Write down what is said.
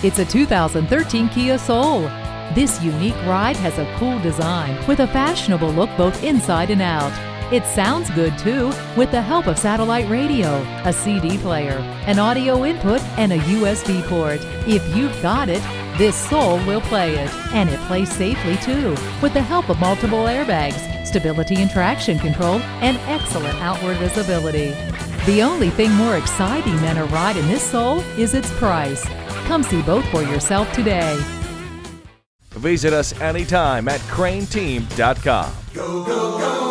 It's a 2013 Kia Soul. This unique ride has a cool design with a fashionable look both inside and out. It sounds good too with the help of satellite radio, a CD player, an audio input, and a USB port. If you've got it, this Soul will play it. And it plays safely too with the help of multiple airbags, stability and traction control, and excellent outward visibility. The only thing more exciting than a ride in this Soul is its price. Come see both for yourself today. Visit us anytime at crainteam.com. Go, go, go.